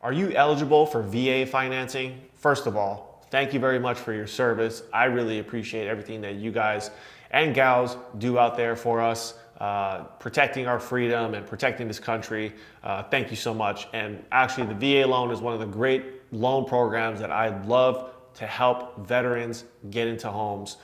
Are you eligible for VA financing? First of all, thank you very much for your service. I really appreciate everything that you guys and gals do out there for us, uh, protecting our freedom and protecting this country. Uh, thank you so much. And actually, the VA loan is one of the great loan programs that I love to help veterans get into homes.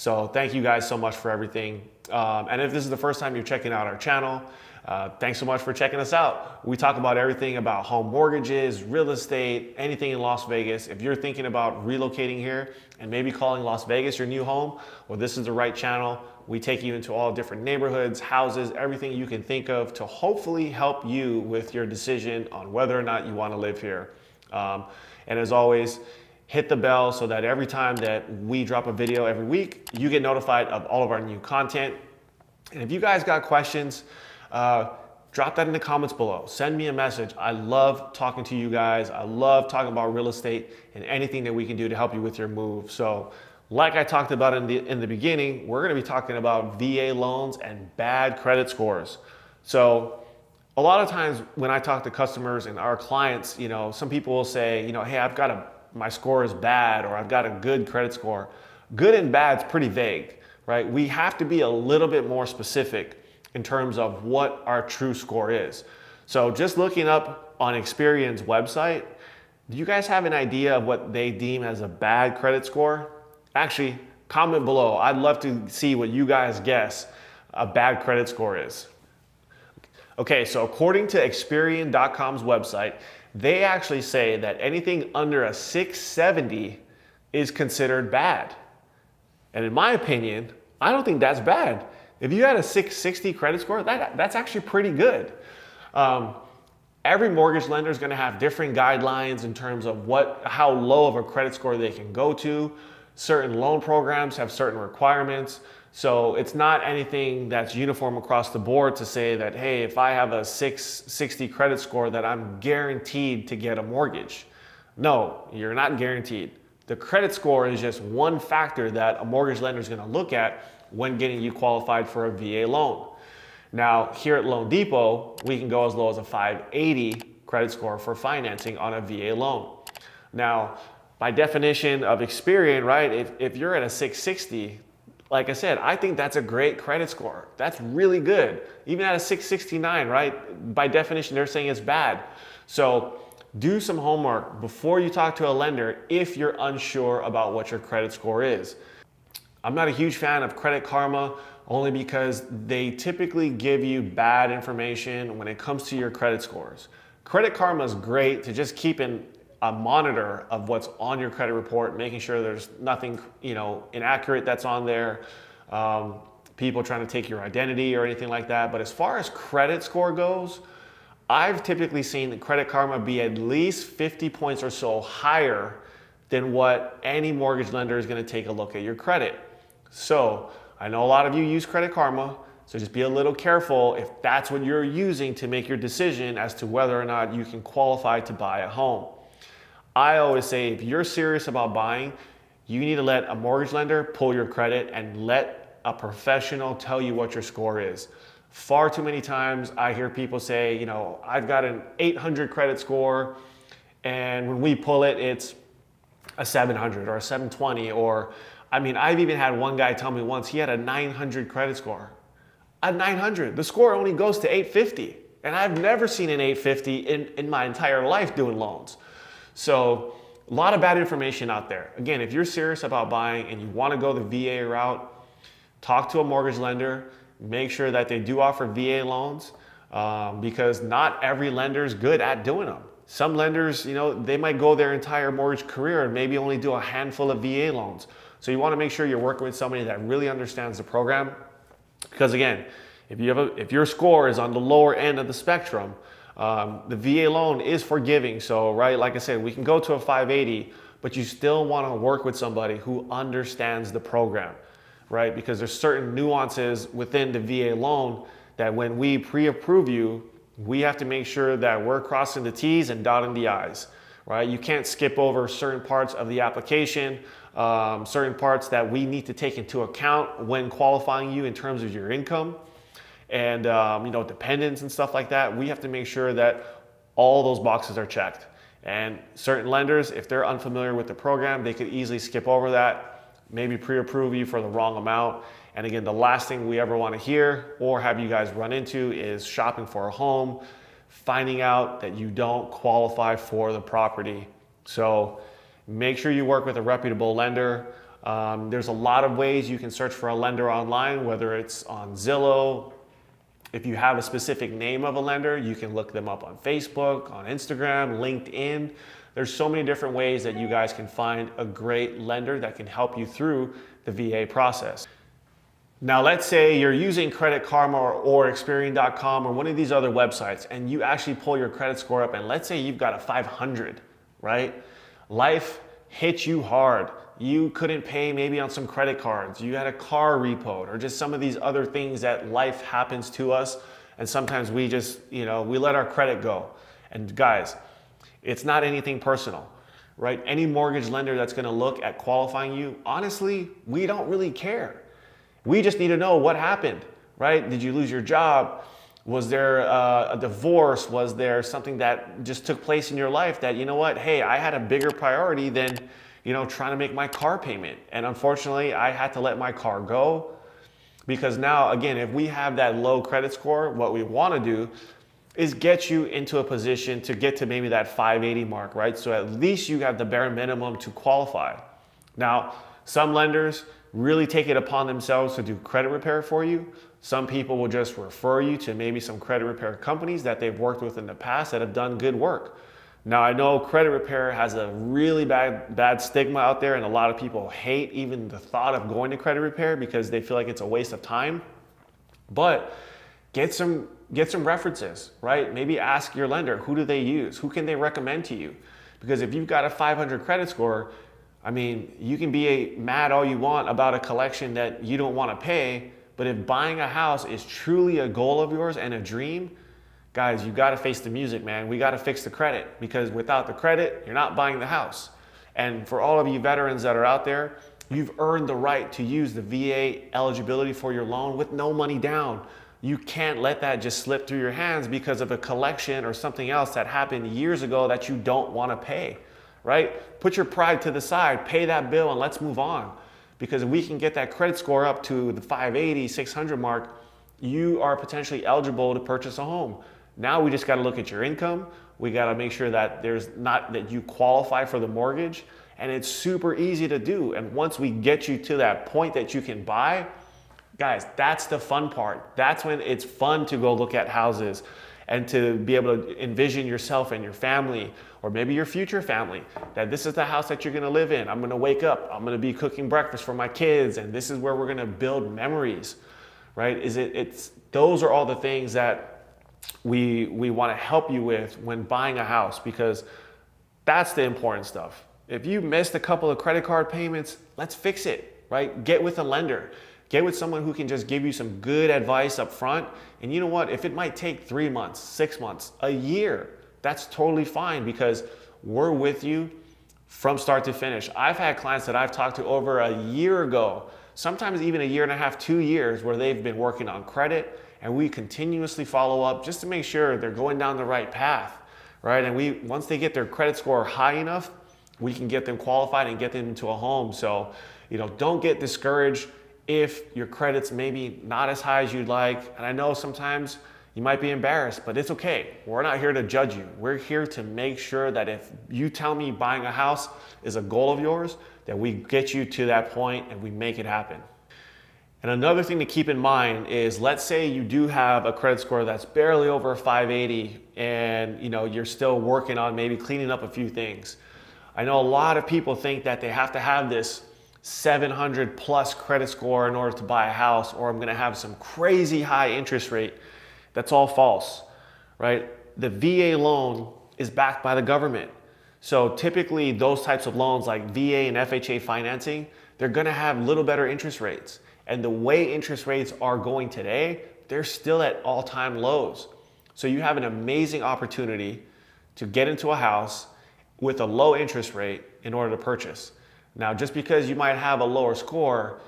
So thank you guys so much for everything. Um, and if this is the first time you're checking out our channel, uh, thanks so much for checking us out. We talk about everything about home mortgages, real estate, anything in Las Vegas. If you're thinking about relocating here and maybe calling Las Vegas your new home, well, this is the right channel. We take you into all different neighborhoods, houses, everything you can think of to hopefully help you with your decision on whether or not you want to live here. Um, and as always, hit the bell so that every time that we drop a video every week, you get notified of all of our new content. And if you guys got questions, uh, drop that in the comments below. Send me a message. I love talking to you guys. I love talking about real estate and anything that we can do to help you with your move. So like I talked about in the, in the beginning, we're gonna be talking about VA loans and bad credit scores. So a lot of times when I talk to customers and our clients, you know, some people will say, you know, hey, I've got a, my score is bad or I've got a good credit score. Good and bad is pretty vague, right? We have to be a little bit more specific in terms of what our true score is. So just looking up on Experian's website, do you guys have an idea of what they deem as a bad credit score? Actually, comment below. I'd love to see what you guys guess a bad credit score is. Okay, so according to Experian.com's website, they actually say that anything under a 670 is considered bad. And in my opinion, I don't think that's bad. If you had a 660 credit score, that, that's actually pretty good. Um, every mortgage lender is going to have different guidelines in terms of what, how low of a credit score they can go to. Certain loan programs have certain requirements. So it's not anything that's uniform across the board to say that, hey, if I have a 660 credit score that I'm guaranteed to get a mortgage. No, you're not guaranteed. The credit score is just one factor that a mortgage lender is going to look at when getting you qualified for a VA loan. Now, here at Loan Depot, we can go as low as a 580 credit score for financing on a VA loan. Now, by definition of Experian, right, if, if you're at a 660, like I said, I think that's a great credit score. That's really good. Even at a 669, right, by definition, they're saying it's bad. So do some homework before you talk to a lender if you're unsure about what your credit score is. I'm not a huge fan of Credit Karma only because they typically give you bad information when it comes to your credit scores. Credit Karma is great to just keep in a monitor of what's on your credit report, making sure there's nothing you know inaccurate that's on there. Um, people trying to take your identity or anything like that. But as far as credit score goes, I've typically seen the Credit Karma be at least 50 points or so higher than what any mortgage lender is going to take a look at your credit. So I know a lot of you use Credit Karma, so just be a little careful if that's what you're using to make your decision as to whether or not you can qualify to buy a home. I always say if you're serious about buying, you need to let a mortgage lender pull your credit and let a professional tell you what your score is. Far too many times I hear people say, you know, I've got an 800 credit score, and when we pull it, it's a 700 or a 720 or I mean, I've even had one guy tell me once he had a 900 credit score. A 900. The score only goes to 850. And I've never seen an 850 in, in my entire life doing loans. So, a lot of bad information out there. Again, if you're serious about buying and you want to go the VA route, talk to a mortgage lender. Make sure that they do offer VA loans um, because not every lender is good at doing them. Some lenders, you know, they might go their entire mortgage career and maybe only do a handful of VA loans. So you want to make sure you're working with somebody that really understands the program. Because again, if you have a, if your score is on the lower end of the spectrum, um, the VA loan is forgiving. So right, like I said, we can go to a 580, but you still want to work with somebody who understands the program, right? Because there's certain nuances within the VA loan that when we pre-approve you, we have to make sure that we're crossing the T's and dotting the I's, right? You can't skip over certain parts of the application um, certain parts that we need to take into account when qualifying you in terms of your income and um, you know dependents and stuff like that. We have to make sure that all those boxes are checked. And certain lenders, if they're unfamiliar with the program, they could easily skip over that, maybe pre-approve you for the wrong amount. And again, the last thing we ever want to hear or have you guys run into is shopping for a home, finding out that you don't qualify for the property. So make sure you work with a reputable lender. Um, there's a lot of ways you can search for a lender online, whether it's on Zillow. If you have a specific name of a lender, you can look them up on Facebook, on Instagram, LinkedIn. There's so many different ways that you guys can find a great lender that can help you through the VA process. Now, let's say you're using Credit Karma or, or Experian.com or one of these other websites, and you actually pull your credit score up, and let's say you've got a 500, right? Life hits you hard. You couldn't pay maybe on some credit cards. You had a car repo or just some of these other things that life happens to us. And sometimes we just, you know, we let our credit go. And guys, it's not anything personal, right? Any mortgage lender that's gonna look at qualifying you, honestly, we don't really care we just need to know what happened, right? Did you lose your job? Was there uh, a divorce? Was there something that just took place in your life that, you know what, hey, I had a bigger priority than, you know, trying to make my car payment. And unfortunately, I had to let my car go because now, again, if we have that low credit score, what we want to do is get you into a position to get to maybe that 580 mark, right? So at least you have the bare minimum to qualify. Now, some lenders, really take it upon themselves to do credit repair for you. Some people will just refer you to maybe some credit repair companies that they've worked with in the past that have done good work. Now I know credit repair has a really bad bad stigma out there and a lot of people hate even the thought of going to credit repair because they feel like it's a waste of time. But get some get some references, right? Maybe ask your lender, who do they use? Who can they recommend to you? Because if you've got a 500 credit score, I mean, you can be a, mad all you want about a collection that you don't want to pay, but if buying a house is truly a goal of yours and a dream, guys, you got to face the music, man. We got to fix the credit because without the credit, you're not buying the house. And for all of you veterans that are out there, you've earned the right to use the VA eligibility for your loan with no money down. You can't let that just slip through your hands because of a collection or something else that happened years ago that you don't want to pay right? Put your pride to the side, pay that bill, and let's move on. Because if we can get that credit score up to the 580, 600 mark, you are potentially eligible to purchase a home. Now we just got to look at your income. We got to make sure that there's not that you qualify for the mortgage, and it's super easy to do. And once we get you to that point that you can buy, guys, that's the fun part. That's when it's fun to go look at houses and to be able to envision yourself and your family or maybe your future family that this is the house that you're going to live in. I'm going to wake up, I'm going to be cooking breakfast for my kids and this is where we're going to build memories. Right? Is it it's those are all the things that we we want to help you with when buying a house because that's the important stuff. If you missed a couple of credit card payments, let's fix it, right? Get with a lender. Get with someone who can just give you some good advice up front. And you know what? If it might take three months, six months, a year, that's totally fine because we're with you from start to finish. I've had clients that I've talked to over a year ago, sometimes even a year and a half, two years, where they've been working on credit and we continuously follow up just to make sure they're going down the right path, right? And we once they get their credit score high enough, we can get them qualified and get them into a home. So, you know, don't get discouraged if your credit's maybe not as high as you'd like. And I know sometimes you might be embarrassed, but it's okay. We're not here to judge you. We're here to make sure that if you tell me buying a house is a goal of yours, that we get you to that point and we make it happen. And another thing to keep in mind is let's say you do have a credit score that's barely over 580 and you know you're still working on maybe cleaning up a few things. I know a lot of people think that they have to have this 700 plus credit score in order to buy a house, or I'm gonna have some crazy high interest rate. That's all false, right? The VA loan is backed by the government. So typically those types of loans like VA and FHA financing, they're gonna have little better interest rates. And the way interest rates are going today, they're still at all time lows. So you have an amazing opportunity to get into a house with a low interest rate in order to purchase. Now, just because you might have a lower score,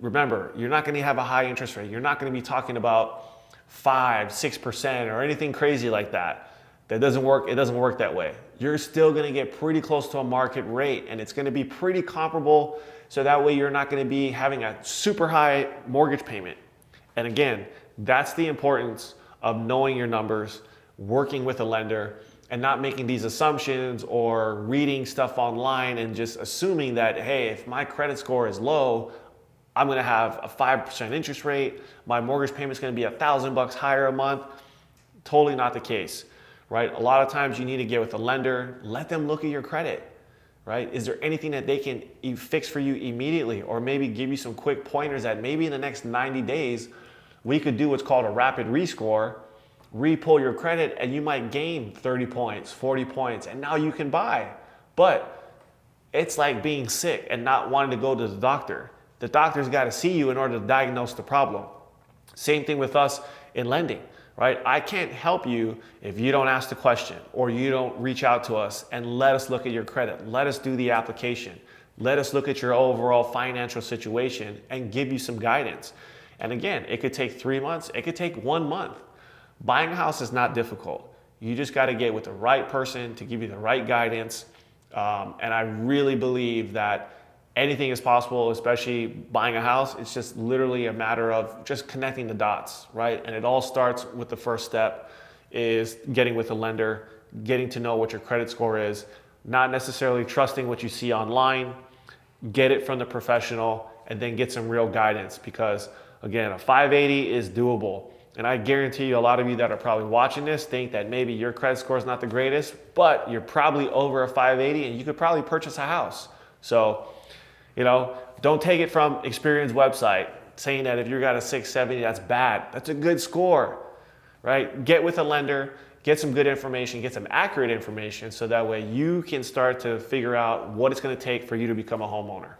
remember, you're not going to have a high interest rate. You're not going to be talking about 5, 6% or anything crazy like that. That doesn't work. It doesn't work that way. You're still going to get pretty close to a market rate and it's going to be pretty comparable. So that way you're not going to be having a super high mortgage payment. And again, that's the importance of knowing your numbers, working with a lender, and not making these assumptions or reading stuff online and just assuming that, hey, if my credit score is low, I'm gonna have a 5% interest rate, my mortgage payment's gonna be a thousand bucks higher a month. Totally not the case, right? A lot of times you need to get with a lender, let them look at your credit, right? Is there anything that they can fix for you immediately or maybe give you some quick pointers that maybe in the next 90 days, we could do what's called a rapid rescore, repull your credit, and you might gain 30 points, 40 points, and now you can buy. But it's like being sick and not wanting to go to the doctor. The doctor's got to see you in order to diagnose the problem. Same thing with us in lending, right? I can't help you if you don't ask the question or you don't reach out to us and let us look at your credit. Let us do the application. Let us look at your overall financial situation and give you some guidance. And again, it could take three months, it could take one month. Buying a house is not difficult. You just got to get with the right person to give you the right guidance. Um, and I really believe that anything is possible, especially buying a house. It's just literally a matter of just connecting the dots, right? And it all starts with the first step is getting with a lender, getting to know what your credit score is, not necessarily trusting what you see online, get it from the professional, and then get some real guidance because Again, a 580 is doable. And I guarantee you, a lot of you that are probably watching this think that maybe your credit score is not the greatest, but you're probably over a 580 and you could probably purchase a house. So, you know, don't take it from Experian's website saying that if you got a 670, that's bad. That's a good score, right? Get with a lender, get some good information, get some accurate information so that way you can start to figure out what it's gonna take for you to become a homeowner.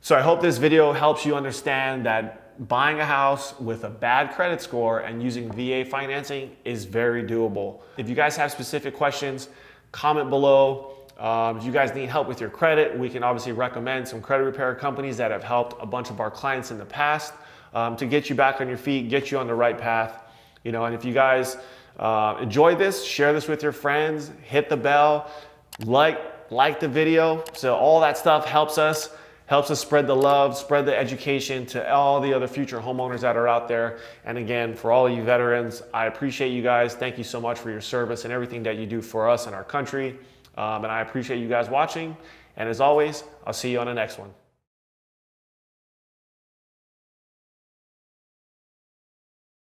So I hope this video helps you understand that buying a house with a bad credit score and using VA financing is very doable. If you guys have specific questions, comment below. Um, if you guys need help with your credit, we can obviously recommend some credit repair companies that have helped a bunch of our clients in the past um, to get you back on your feet, get you on the right path. You know, and if you guys uh, enjoy this, share this with your friends, hit the bell, like like the video. So all that stuff helps us helps us spread the love, spread the education to all the other future homeowners that are out there. And again, for all you veterans, I appreciate you guys. Thank you so much for your service and everything that you do for us and our country. Um, and I appreciate you guys watching. And as always, I'll see you on the next one.